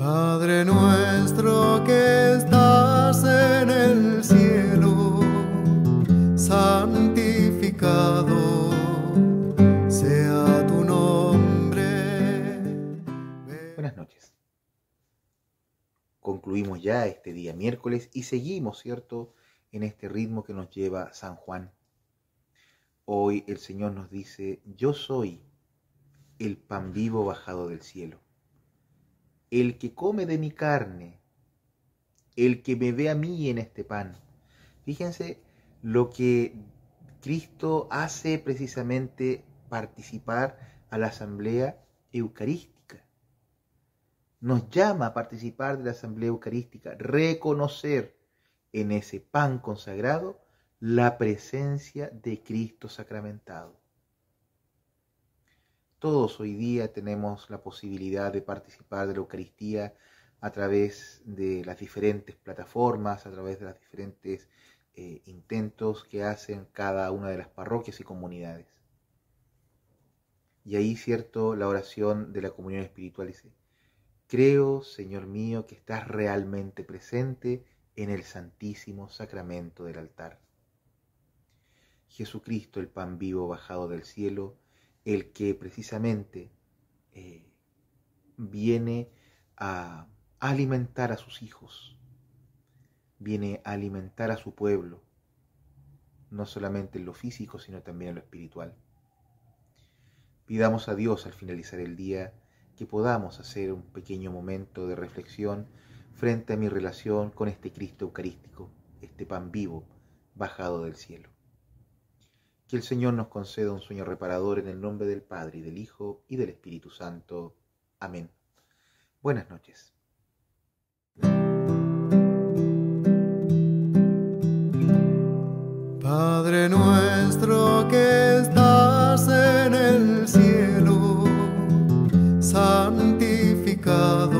Padre nuestro que estás en el cielo, santificado sea tu nombre. Buenas noches. Concluimos ya este día miércoles y seguimos, ¿cierto?, en este ritmo que nos lleva San Juan. Hoy el Señor nos dice, yo soy el pan vivo bajado del cielo el que come de mi carne, el que me ve a mí en este pan. Fíjense lo que Cristo hace precisamente participar a la asamblea eucarística. Nos llama a participar de la asamblea eucarística, reconocer en ese pan consagrado la presencia de Cristo sacramentado. Todos hoy día tenemos la posibilidad de participar de la Eucaristía a través de las diferentes plataformas, a través de los diferentes eh, intentos que hacen cada una de las parroquias y comunidades. Y ahí, cierto, la oración de la comunión espiritual dice, creo, Señor mío, que estás realmente presente en el santísimo sacramento del altar. Jesucristo, el pan vivo bajado del cielo, el que precisamente eh, viene a alimentar a sus hijos, viene a alimentar a su pueblo, no solamente en lo físico, sino también en lo espiritual. Pidamos a Dios al finalizar el día que podamos hacer un pequeño momento de reflexión frente a mi relación con este Cristo Eucarístico, este pan vivo bajado del cielo. Que el Señor nos conceda un sueño reparador en el nombre del Padre y del Hijo y del Espíritu Santo. Amén. Buenas noches. Padre nuestro que estás en el cielo, santificado